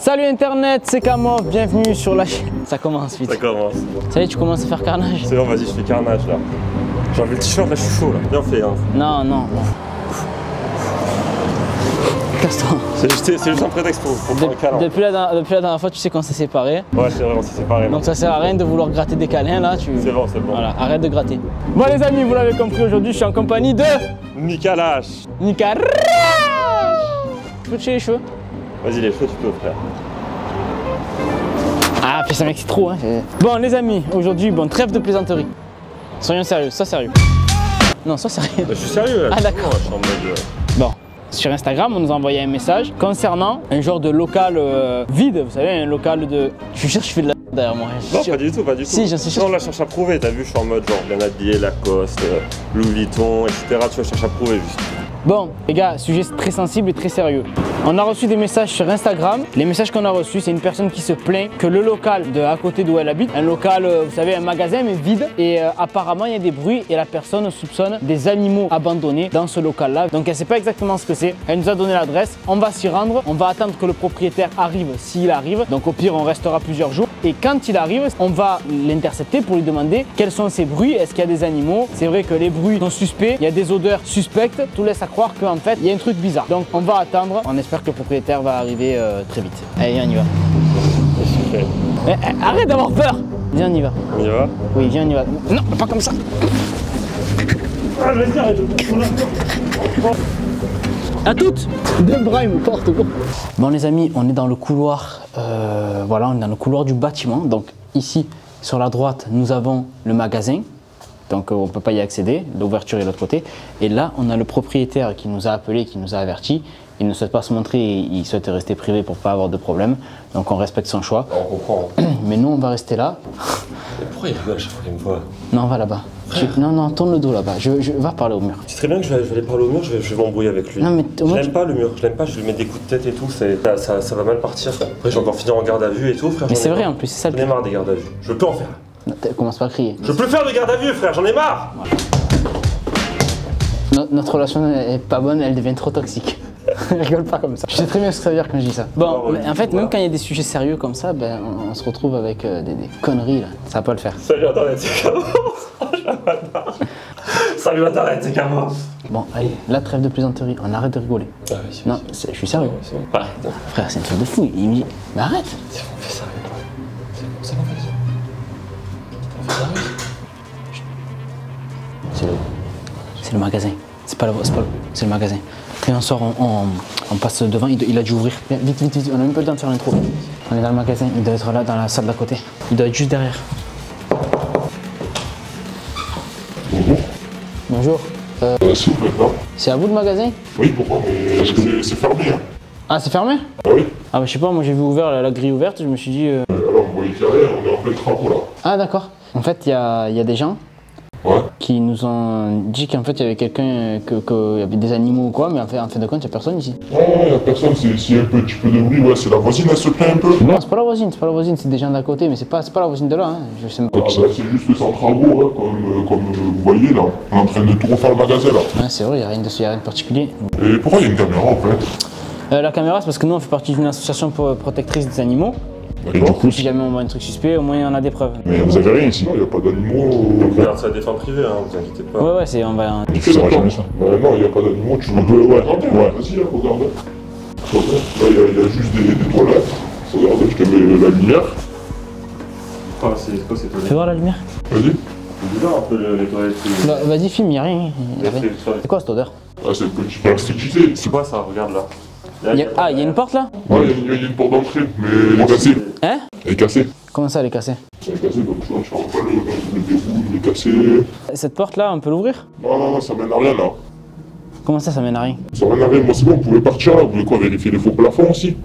Salut Internet, c'est Kamov, bienvenue sur la chaîne. Ça commence vite. Ça commence. Ça y est, tu commences à faire carnage C'est bon, vas-y, je fais carnage là. J'ai enlevé le t-shirt, là, je suis chaud là. Bien fait, hein. Non, non, non. Casse-toi. C'est juste, c'est juste un prétexte pour, pour un câlin. Depuis la, dernière- depuis la dernière fois, tu sais qu'on s'est séparés. Ouais, c'est vrai, on s'est séparés. Donc ça sert à rien de vouloir gratter des câlins là. Tu... C'est bon, c'est bon. Voilà, arrête de gratter. Bon les amis, vous l'avez compris, aujourd'hui je suis en compagnie de lâche. Nika. Tu peux toucher les cheveux Vas-y, les cheveux, tu peux, frère. Ah, puis ça mec, c'est trop. Hein. Bon les amis, aujourd'hui, bon, trêve de plaisanterie. Soyons sérieux, sois sérieux. Non, sois sérieux. Bah, je suis sérieux là. Ah, d'accord. Je suis en mode. euh, Bon, sur Instagram, on nous a envoyé un message concernant un genre de local euh, vide, vous savez, un local de. Je suis sûr que je fais de la derrière moi. je suis Non, sûr. pas du tout, pas du tout. Si, j'en suis sûr. Non, là, je cherche à prouver. T'as vu, je suis en mode genre bien habillé, Lacoste, euh, Louis Vuitton, etc. Tu vois, je cherche à prouver juste. Bon, les gars, sujet très sensible et très sérieux. On a reçu des messages sur Instagram. Les messages qu'on a reçus, c'est une personne qui se plaint que le local de à côté d'où elle habite, un local, euh, vous savez, un magasin mais vide, et euh, apparemment il y a des bruits et la personne soupçonne des animaux abandonnés dans ce local-là. Donc elle sait pas exactement ce que c'est. Elle nous a donné l'adresse. On va s'y rendre. On va attendre que le propriétaire arrive s'il arrive. Donc au pire, on restera plusieurs jours. Et quand il arrive, on va l'intercepter pour lui demander quels sont ces bruits. Est-ce qu'il y a des animaux? C'est vrai que les bruits sont suspects. Il y a des odeurs suspectes. Tout laisse à croire qu'en fait, il y a un truc bizarre. Donc on va attendre. On espère que le propriétaire va arriver euh, très vite. Allez, on y va. Eh, eh, arrête d'avoir peur Viens, on y va. On y va? Oui, viens, on y va. Non, pas comme ça. Ah, vas-y, arrête de À toutes Deux bras, il me porte. Bon les amis, on est dans le couloir, euh, voilà, on est dans le couloir du bâtiment. Donc ici, sur la droite, nous avons le magasin. Donc on ne peut pas y accéder, l'ouverture est de l'autre côté. Et là, on a le propriétaire qui nous a appelé, qui nous a averti. Il ne souhaite pas se montrer, il souhaite rester privé pour pas avoir de problème. Donc on respecte son choix. On comprend. Mais nous, on va rester là. Pourquoi il rigole chaque fois qu'il me voit Non, va là-bas. Tu- Non, non, tourne le dos là-bas. Je, je- va parler au mur. C'est très bien que je vais, je vais aller parler au mur, je vais, je vais m'embrouiller avec lui. Non, mais je l'aime pas le mur, je l'aime pas, je vais lui mettre des coups de tête et tout, ça, ça, ça va mal partir. Après, j'ai encore fini en garde à vue et tout, frère. Mais c'est ai vrai en plus, c'est ça le J'en ai marre des gardes à vue. Je peux en faire. Non, t'as- Commence pas à crier. Je peux faire de garde à vue, frère, j'en ai marre No- notre relation est pas bonne, elle devient trop toxique. Rigole pas comme ça. Je sais très bien ce que ça veut dire quand je dis ça. Bon, ouais, mais en fait, voilà. même quand il y a des sujets sérieux comme ça, ben, on, on se retrouve avec euh, des, des conneries là. Ça va pas le faire. Salut Internet, c'est comment Salut Internet, c'est comment? Bon, allez, la trêve de plaisanterie, on arrête de rigoler. Ah Non, c'est- je suis sérieux. Frère, c'est une truc de fou. Il me dit, mais arrête. Fais c'est le magasin. C'est pas le, c'est pas le, c'est le magasin. Quand on sort, on, on- on passe devant. Il, a dû ouvrir. Viens, Vite, vite, vite. On a même pas le temps de faire l'intro. On est dans le magasin. Il doit être là, dans la salle d'à côté. Il doit être juste derrière. Bonjour. Euh, Euh, c'est à vous le magasin? Oui, pourquoi? Parce que c'est- fermé. hein. Ah, c'est fermé? Ah oui Ah, bah je sais pas. Moi j'ai vu ouvert la, la grille ouverte. Je me suis dit. euh, Euh, Alors, vous voyez rien, on est en plein travaux là. Ah, d'accord. En fait, il y a, il y a des gens Ouais. qui nous ont dit qu'en fait il y avait quelqu'un, euh, que- qu'il y avait des animaux ou quoi, mais en fait, en fin de compte, il n'y a personne ici. Non, il n'y a personne, c'est un petit peu de bruit, ouais, c'est la voisine, elle se plaint un peu. Non, c'est pas la voisine, c'est pas la voisine, c'est des gens d'à côté, mais c'est pas, c'est pas la voisine de là. Hein. Je sais même Ah, pas. bah, c'est juste que c'est en travaux, hein, comme, euh, comme euh, vous voyez là. On est en train de tout refaire le magasin là. Ouais, c'est vrai, il n'y a, rien de- y a rien de particulier. Et pourquoi il y a une caméra en fait? Euh, la caméra, c'est parce que nous, on fait partie d'une association pro- protectrice des animaux. Et du coup, Si jamais on voit un truc suspect, au moins on a des preuves. mais vous avez rien ici Non, il n'y a pas d'animaux. Regarde, c'est à des fins privées, hein, vous inquiétez pas. Ouais, ouais, c'est, on va. Tu fais d'accord Euh, Non, il n'y a pas d'animaux, tu veux ouais, ouais, ouais. Vas-y, là, regarde. Là, il y, a- il y a juste des, des toilettes. Regarde, je te mets la lumière. Ah, c'est quoi ces Fais toilettes voir la lumière. Vas-y. C'est bizarre un peu le- les toilettes. Bah, Vas-y, filme, y a rien. y a rien. C'est quoi cette odeur Ah, c'est le petit plastiquisé. C'est quoi ça Regarde là. Là, Y a- Ah, il y a une porte là Ouais, il y, a- une porte d'entrée, mais elle est cassée. Hein Elle est cassée. Comment ça, elle est cassée Elle est cassée, donc tu vois pas le, le verrou, il est cassé. Cette porte là, on peut l'ouvrir Non, non, non, ça mène à rien là. Comment ça, ça mène à rien Ça mène à rien. Moi, c'est bon, vous pouvez partir là. Vous voulez quoi Vérifier les faux plafonds aussi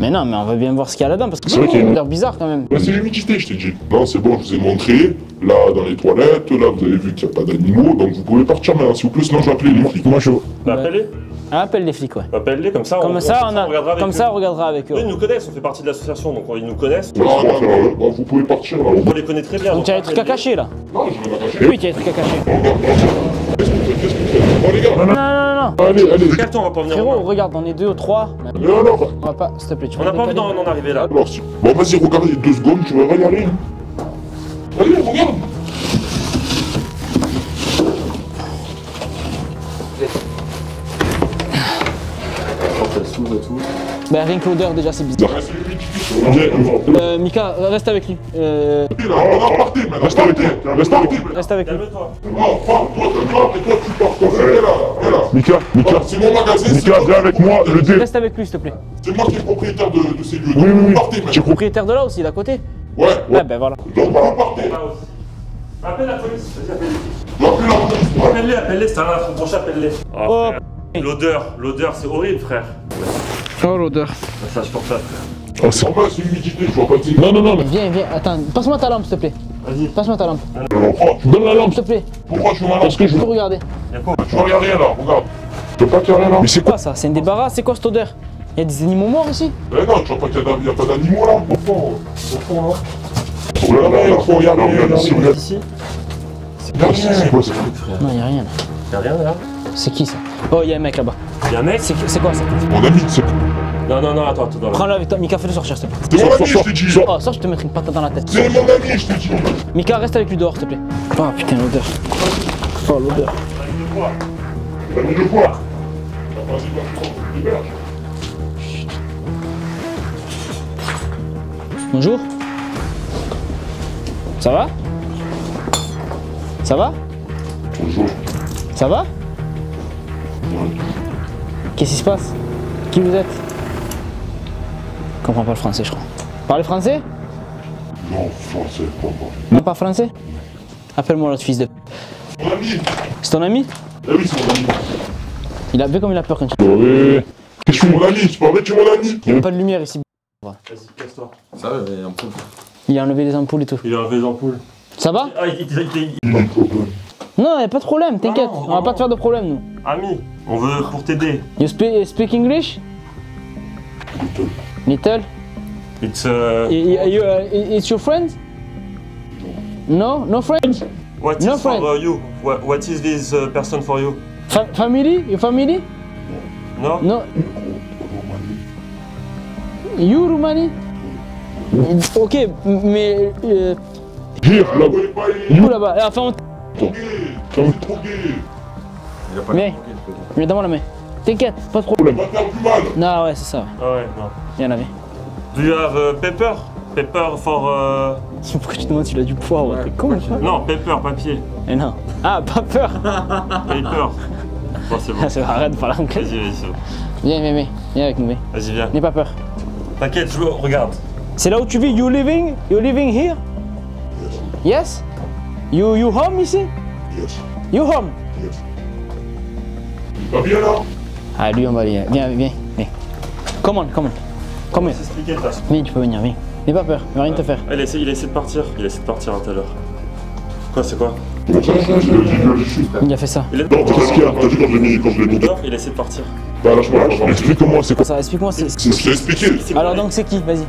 Mais non, mais on va bien voir ce qu'il y a là-dedans parce que C'est vrai qu'il y a une- une odeur bizarre quand même. Là, c'est l'humidité, je t'ai dit. Non, c'est bon, je vous ai montré. Là, dans les toilettes, là, vous avez vu qu'il n'y a pas d'animaux, donc vous pouvez partir maintenant, s'il vous plaît, sinon je vais appeler les flics. Moi, je... Bah, appelle-les. Ah, appelle les flics, ouais. Appelle-les, comme ça, Comme on, ça, on, a, regardera avec comme eux. ça, on regardera avec eux. Eux, ils nous connaissent, on fait partie de l'association, donc ils nous connaissent. Non, non, non, non, vous pouvez partir là. On les connaît très bien. Donc tu as des trucs à cacher là Non, je vais m'attacher. Oui, tu as des trucs à cacher. Qu'est-ce que vous faites Qu'est-ce que vous faites Bon, les gars, Non, non, non, non. allez, allez. Calme-toi, on va pas venir. Frérot, regarde, on est deux ou trois. Mais alors On va pas, s'il te plaît, tu On n'a pas envie d'en arriver là. Alors, si... Bon, vas-y, regarde, il y a deux secondes, tu vas y aller. Allez, regarde. Bah, rien que l'odeur, déjà, c'est bizarre. Reste lui. Euh, Mika, reste avec lui. Euh. Reste avec lui. Reste avec lui. reste avec lui. Tu tu. Mika, Mika, C'est mon magasin, c'est Mika, viens avec moi, le dé. Reste avec lui, s'il te plaît. c'est moi qui est propriétaire de, de ces lieux. Oui, oui, oui. Partez, maintenant. Propriétaire de là aussi, d'à côté. Ouais, ouais. Ouais, ben voilà. Donc, voilà, partez. Appelle la police. Vas-y, appeler la police. Appelle-les, appelle-les, c'est un approche, appelle-les. Ah, Oh. L'odeur, l'odeur, c'est horrible, frère. Oh, l'odeur. Ça, je porte ça, frère. Oh, c'est- c'est l'humidité, je vois pas de. Non, non, non, mais Viens, viens, attends. Passe-moi ta lampe, s'il te plaît. Vas-y. Passe-moi ta lampe. Pourquoi donne la lampe. S'il te plaît. Pourquoi je suis malade Parce que je Tu peux regarder. Y'a quoi? Je vois rien là, regarde. Tu veux pas qu'il y a rien là Mais c'est quoi ça C'est un débarras C'est quoi cette odeur? Il y a des animaux morts ici? Eh non, tu vois pas qu'il y a il y a pas d'animaux là Au fond, au fond là. Regardez, au fond, regardez, regardez. ici, regarde. Ici Regardez, c'est quoi ça Non, il y a rien là. Y'a rien là C'est qui ça? Oh, il y a un mec là-bas. Y'a un mec? C'est c'est quoi ça? Mon ami, c'est Non, non, non, attends, attends. attends. Prends-le avec toi. Mika, fais-le sortir, s'il te plaît. c'est mon Sors, ami, je dit. sors. Oh, ça, je te mettrai une patate dans la tête. C'est mon ami, je t'ai dit. Mika, reste avec lui dehors, s'il te plaît. Oh putain, l'odeur. Oh, l'odeur. Bonjour. Ça va? Ça va? Bonjour. Ça va? Qu'est-ce qui se passe? Qui vous êtes? Je comprends pas le français, je crois. Parlez français? Non, français, pas moi. Non, pas français? Appelle-moi l'autre fils de... Mon ami C'est ton ami? Eh oui, c'est mon ami. Il a vu comme il a peur quand tu... Oui. C'est mon ami, tu parles, tu es mon ami. Il n'y a pas de lumière ici. Vas-y, casse-toi. Ça va, il y a un peu. Il a enlevé les ampoules et tout. Il a enlevé les ampoules. Ça va? Ah, il, il. Non, y a pas de problème, t'inquiète. On va non. pas te faire de problème, nous. Ami, on veut pour t'aider. You speak, speak English? Little? It's uh, I- you, uh, It's your friend? No? No friends? What is no for friend. uh, you? What, what is this uh, person for you? Fa- Family? Your family? No? No. You Roumanie Ok, mais... Euh, Here, là, Ouais, pas il où là-bas. Enfin, on... Il a pas Mais- Mais donne-moi la main. T'inquiète, pas de problème. Faire du mal. Non, ouais, c'est ça. Ah ouais, non. Il y en avait. Do you have uh, paper? Paper for... Uh... Pourquoi tu demandes s'il a du poids ou un truc con Non, paper, papier. Eh non. Ah, pas peur Paper. bon, c'est bon. Ah, c'est Arrête de parler anglais. Vas-y, vas-y, c'est bon. Viens, viens, viens. Viens avec nous, viens. Vas-y, viens. N'aie pas peur. T'inquiète, je regarde. C'est là où tu vis You living You living here? Yes? You, you home ici? Yes, You home? Yes. Il va bien là Ah, lui, on va aller. Viens, viens, viens. Come on, come on. Come là. Viens, tu peux venir, viens. N'aie pas peur, il va rien te faire. Ah, il, a essayé, il a essayé de partir. Il a essayé de partir hein, tout à l'heure. Quoi, c'est quoi? Il a fait ça. Il Non, qu'est-ce qu'il y a T'as vu quand je l'ai mis, quand je l'ai mis il a essayé de partir. Bah, lâche-moi, lâche-moi. Explique-moi, c'est quoi? Ça, explique-moi, c'est. Ce je t'ai expliqué. Alors, donc, c'est qui? Vas-y.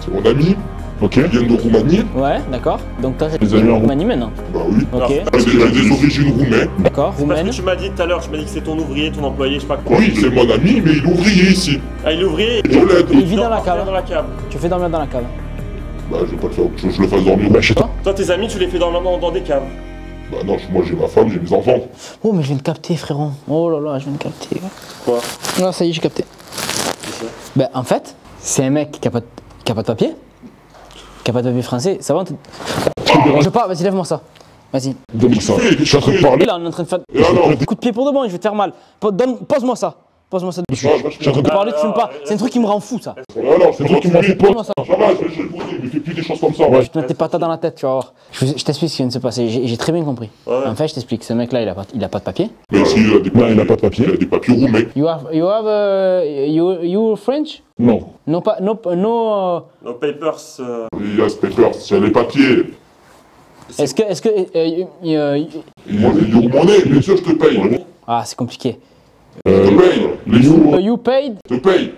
C'est mon ami, Ok. il vient de Roumanie. Ouais, d'accord. Donc, toi, Les amis en Roumanie maintenant. Bah oui. Ok. Il a des origines roumaines. D'accord, Parce roumaine. que tu m'as dit tout à l'heure, tu m'as dit que c'est ton ouvrier, ton employé, je sais pas quoi. Oui, c'est mon ami, mais il est ouvrier ici. Ah, il est ouvrier Je l'aide. Il vit dans la cave. Dans la cave. Tu fais dormir dans la cave. Bah, je vais pas le faire autre chose, je le fasse dormir. Bah, chez toi. Toi, tes amis, tu les fais dormir dans, dans des caves. Bah non, moi j'ai ma femme, j'ai mes enfants. Oh, mais je viens de capter, frérot. Oh là là, je viens de capter. Quoi? Non, ça y est, j'ai capté. Ben, en fait, c'est un mec qui a pas de, qui a pas de papier. Qui a pas de papier français. Ça va Je pars, vas-y, lève-moi ça. Vas-y. Donc ça, je suis en train de parler. Là, on est en train de faire coups de pied pour de bon, je vais te faire mal. Pose-moi ça. Pose-moi ça je Je De parler, tu fumes pas. C'est un truc qui me rend fou, ça. Et alors, c'est toi qui m'as fait Pose-moi ça. Ça va, je vais le poser, mais fais plus des choses comme ça. Je te mets tes patates dans la tête, tu vas voir. Je, t'explique ce qui vient de se passer. J'ai très bien compris. Ouais. En fait, je t'explique. Ce mec-là, il a pas, il a pas de papier. Mais s'il a des Non, il a pas de papier. Il a des papiers roumains. You have, you have, uh, you, you French? Non. No, pa, no, no. uh, No papers. euh, Il a ce paper, c'est les papiers. Est-ce que, est-ce que, euh, Il roumains, bien sûr, je te paye. ah, c'est compliqué. Je te paye. Les sous, Uh, you paid? je.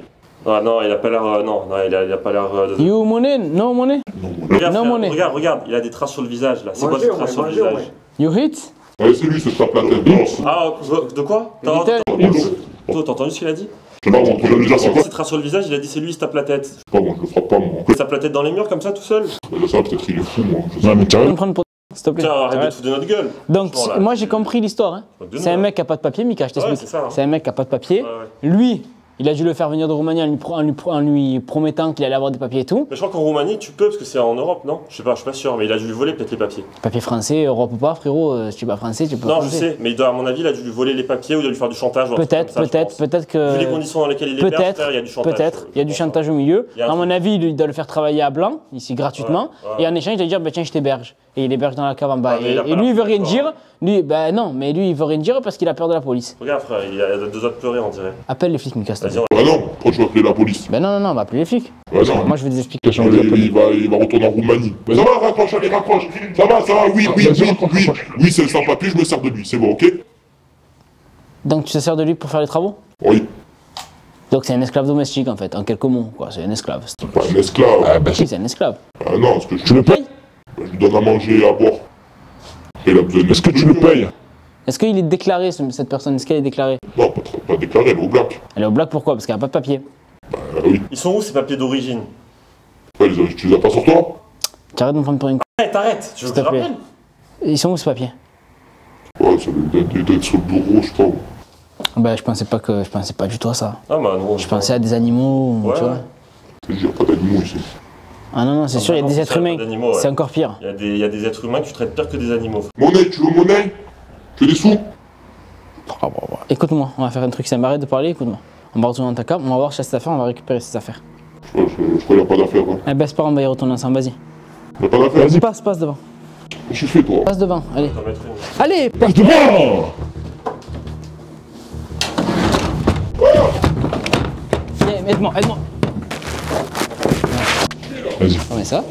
Ah non, il a pas l'air. euh, non, non, il a, il a pas l'air. euh, de- You money? No money? Non, Regarde, No frère, money. regarde, regarde, il a des traces sur le visage là. C'est quoi ces traces ouais, sur le visage? ouais. You hit? Allez, c'est lui, c'est tape la tête. Ah, de quoi? T'as entendu? Ce qu'il a dit? C'est pas bon, je vais dire c'est Il quoi tracé sur le visage, il a dit c'est lui, il se tape la tête. C'est pas bon, je le frappe pas, moi. Il se tape la tête dans les murs comme ça tout seul? Mais Ça, peut-être il est fou, moi. Je sais Non, mais S'il te plaît. Tiens, arrête de te foutre de notre gueule. Donc, là, moi j'ai compris l'histoire. hein. De C'est un hein. mec qui a pas de papier, Mika, je t'explique. c'est ça, hein. c'est un mec qui a pas de papier. Ouais, ouais. Lui, il a dû le faire venir de Roumanie en lui, pro- en lui pro- en lui promettant qu'il allait avoir des papiers et tout. Mais je crois qu'en Roumanie, tu peux parce que c'est en Europe, non? Je sais pas, je suis pas sûr, mais il a dû lui voler peut-être les papiers. Papier français, Europe ou pas, frérot, euh, si tu es pas français, tu peux Non, je sais, mais il doit, à mon avis, il a dû lui voler les papiers ou il a dû lui faire du chantage. ou un truc Peut-être, comme ça, je peut-être, pense. peut-être que. Vu les conditions dans lesquelles il est Peut-être, il y a du chantage. peut-être, il y a du je pense. chantage au milieu. Il y a un À mon truc. avis, il doit le faire travailler à blanc, ici gratuitement. Ouais, ouais. Et en échange, il doit dire bah, tiens, je t'héberge. Et il héberge dans la cave en bas. Ouais, mais et, il a pas et lui, il veut rien d'accord. dire. Lui, ben non, mais lui, il veut rien dire parce qu'il a peur de la police. Regarde, frère, il y a deux autres pleurer, on dirait. Appelle les flics, Mika. s'il te Vas-y, plaît. on pas. Bah non, pourquoi tu vas appeler la police Ben non, non, non, on va appeler les flics. Bah non. Moi, je veux des explications. Il, il va, il va retourner en Roumanie. Mais ça va, raccroche, allez, raccroche. Ça va, ça va, oui, oui, Vas-y, oui, raccroche, oui. raccroche. Oui, c'est sans papier, je me sers de lui, c'est bon, ok Donc, tu te sers de lui pour faire les travaux? Oui, Donc, c'est un esclave domestique, en fait, en quelques mots. quoi. C'est un esclave. c'est pas un esclave. ah, bah, Oui, c'est un esclave. Ah non, parce que je, tu le payes? je lui donne à manger et à boire. Et il a besoin de Est-ce que tu le payes? Est-ce qu'il est déclaré, ce- cette personne? Est-ce qu'elle est déclarée? Non, pas, pas déclaré, elle est au black. Elle est au black, pourquoi? Parce qu'elle n'a pas de papier. Ah oui, Ils sont où ces papiers d'origine? Ouais, ils- tu les as pas sur toi? Tu arrêtes de me prendre pour une. Arrête, arrête Tu veux que je rappelle? Ils sont où, ces papiers? Ouais, ça doit sur le bureau, je sais pas. Ben, je pensais pas que. Je pensais pas du tout à ça. Ah bah non. Je pensais à des animaux, Ouais, tu vois. Il n'y a pas d'animaux ici. Ah non, non, c'est Ah sûr, il y a bah des êtres humains. C'est encore pire. Il y, a des, il y a des êtres humains que tu traites pire que des animaux. Monnaie, tu veux monnaie? Tu veux des sous Écoute-moi, on va faire un truc, ça m'arrête de parler, écoute-moi. On va retourner dans ta cave, on va voir cette affaire, on va récupérer ces affaires. Je, je, je crois qu'il n'y a pas d'affaire. Hein. Eh, baisse pas, on va y retourner ensemble, vas-y. Il n'y a pas d'affaire Vas-y. Passe, passe devant. Tu fais, toi Passe devant, allez. Allez Passe devant Viens, Aide-moi, aide-moi. Vas-y. On met ça.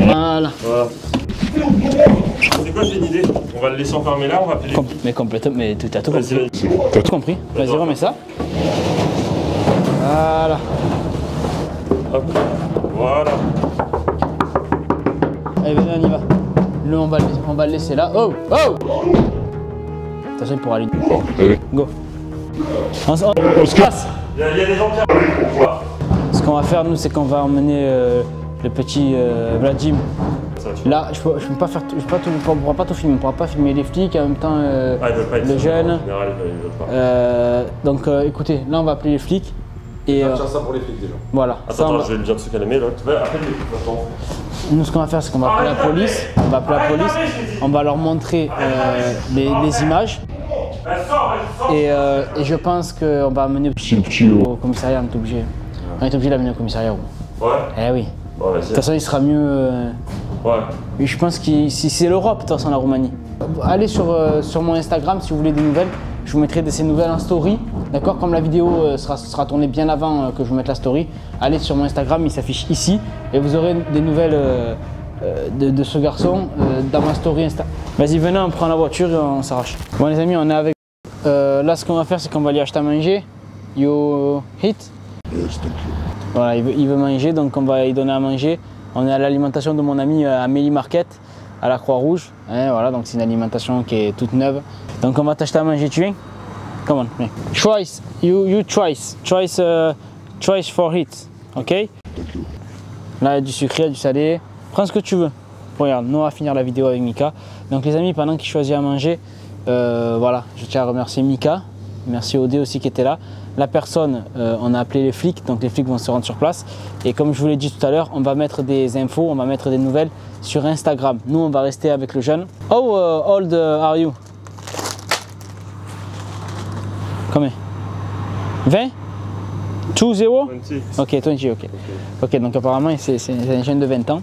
Voilà. Voilà. C'est quoi, j'ai une idée On va le laisser enfermer là, on va appeler les Com- mais complètement, mais tu as tout compris. vas-y. T'as tout compris Vas-y, remets ça. Voilà. Hop. Voilà. Allez, venez, on y va. Lui, on va, le- on va le laisser là. Oh Oh Attention, il pourra aller. Allez. Go. On, se casse Il y, a- des gens qui. Ce qu'on va faire, nous, c'est qu'on va emmener euh, le petit euh, Vladim. Ça, Là, je peux, je peux pas faire, tout- je peux pas tout, on pourra pas tout filmer. On pourra pas filmer les flics en même temps. euh, Ah, pas le jeune. En général, pas. euh, donc, euh, écoutez, là, on va appeler les flics. Et euh, Tiens ça pour les flics déjà. voilà. Ça, Attends, on attends, va- je vais lui dire de se calmer. Ouais, appelle les flics maintenant. Nous, ce qu'on va faire, c'est qu'on va appeler la police. On va appeler la police. On va leur montrer euh, les, les images. Et, euh, et je pense qu'on va amener au commissariat. On est obligé. On est obligé de l'amener au commissariat. Ouais. Eh oui. Bon, De toute façon, il sera mieux. euh, Ouais. Je pense que c'est l'Europe, de toute façon, la Roumanie. Allez sur, euh, sur mon Instagram si vous voulez des nouvelles. Je vous mettrai de ces nouvelles en story. D'accord? Comme la vidéo euh, sera, sera tournée bien avant euh, que je vous mette la story, allez sur mon Instagram, il s'affiche ici. Et vous aurez des nouvelles de, ce garçon dans ma story Insta. Vas-y, venez, on prend la voiture et on s'arrache. Bon, les amis, on est avec. Là, ce qu'on va faire, c'est qu'on va lui acheter à manger. You hit voilà, il veut manger, donc on va lui donner à manger. On est à l'alimentation de mon ami euh, Amélie Marquette, à la Croix-Rouge. Hein, voilà, donc c'est une alimentation qui est toute neuve. Donc on va t'acheter à manger, tu viens? Come on. Choice, you, you choice. Choice, euh, choice for it, ok? Là, il y a du sucré, il y a du salé. Prends ce que tu veux. Regarde, nous on va finir la vidéo avec Mika. Donc les amis, pendant qu'il choisit à manger, euh, voilà, je tiens à remercier Mika. Merci Odé aussi qui était là. La personne, euh, on a appelé les flics, donc les flics vont se rendre sur place. Et comme je vous l'ai dit tout à l'heure, on va mettre des infos, on va mettre des nouvelles sur Instagram. Nous, on va rester avec le jeune. How uh, old uh, are you? Combien 20 2-0 Ok, 20, ok. Ok, donc apparemment, c'est c'est un jeune de 20 ans.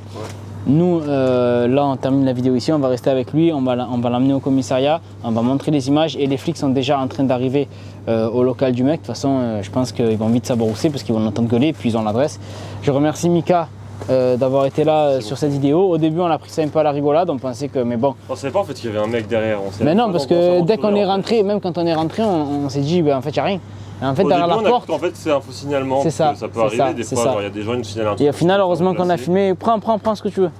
Nous, euh, là, on termine la vidéo ici, on va rester avec lui, on va la- on va l'emmener au commissariat, on va montrer les images et les flics sont déjà en train d'arriver euh, au local du mec. De toute façon, euh, je pense qu'ils vont vite s'abrousser parce qu'ils vont l'entendre gueuler et puis ils ont l'adresse. Je remercie Mika euh, d'avoir été là euh, sur cette vidéo. Au début, on a pris ça un peu à la rigolade, on pensait que, mais bon. On savait pas en fait qu'il y avait un mec derrière. On Mais non, parce que dès qu'on est rentré, même quand on est rentré, on, on s'est dit, ben, en fait, il n'y a rien. Et en fait, Au derrière début, la on porte, qu'en fait c'est un faux signalement. C'est ça, Ça peut arriver ça, des fois, il y a des gens qui nous signalent un truc. et au final, heureusement qu'on a filmé, prends, prends, prends ce que tu veux.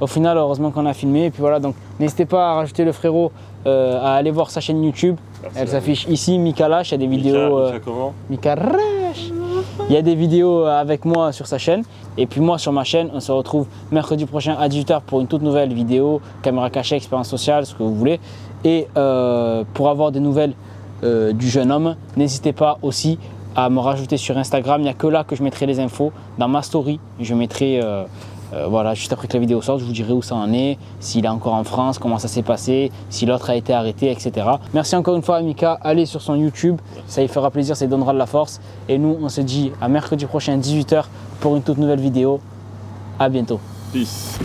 au final, heureusement qu'on a filmé. Et puis voilà, donc n'hésitez pas à rajouter le frérot, euh, à aller voir sa chaîne YouTube. Merci Elle s'affiche ici, Mika Lash, il y a des vidéos. Mika, comment? Mika. Il y a des vidéos euh, avec moi sur sa chaîne. Et puis moi sur ma chaîne, on se retrouve mercredi prochain à 18h pour une toute nouvelle vidéo, caméra cachée, expérience sociale, ce que vous voulez. Et euh, pour avoir des nouvelles euh, du jeune homme, n'hésitez pas aussi à me rajouter sur Instagram. Il n'y a que là que je mettrai les infos. Dans ma story, je mettrai, euh, voilà, juste après que la vidéo sorte, je vous dirai où ça en est, s'il est encore en France, comment ça s'est passé, si l'autre a été arrêté, etc. Merci encore une fois à Mika. Allez sur son YouTube, ça lui fera plaisir, ça lui donnera de la force. Et nous, on se dit à mercredi prochain, 18h, pour une toute nouvelle vidéo. À bientôt. Peace.